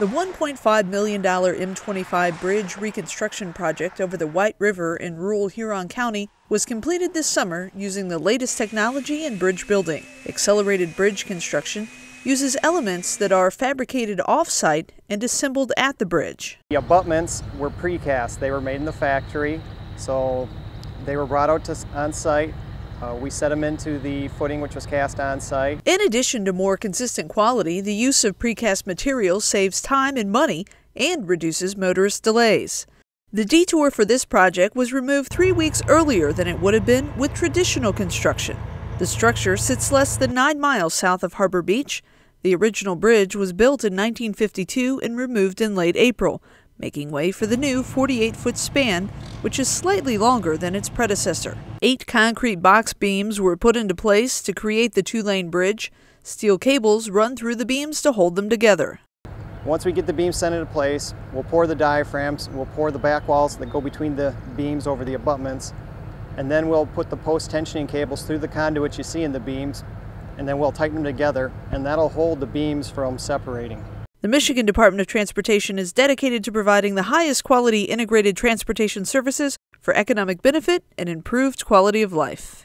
The $1.5 million M25 bridge reconstruction project over the White River in rural Huron County was completed this summer using the latest technology in bridge building. Accelerated bridge construction uses elements that are fabricated off-site and assembled at the bridge. The abutments were precast. They were made in the factory, so they were brought out to on site uh, we set them into the footing which was cast on site. In addition to more consistent quality, the use of precast materials saves time and money and reduces motorist delays. The detour for this project was removed three weeks earlier than it would have been with traditional construction. The structure sits less than nine miles south of Harbor Beach. The original bridge was built in 1952 and removed in late April, making way for the new 48 foot span, which is slightly longer than its predecessor. Eight concrete box beams were put into place to create the two lane bridge. Steel cables run through the beams to hold them together. Once we get the beams set into place, we'll pour the diaphragms, we'll pour the back walls that go between the beams over the abutments, and then we'll put the post tensioning cables through the conduit you see in the beams, and then we'll tighten them together, and that'll hold the beams from separating. The Michigan Department of Transportation is dedicated to providing the highest quality integrated transportation services for economic benefit and improved quality of life.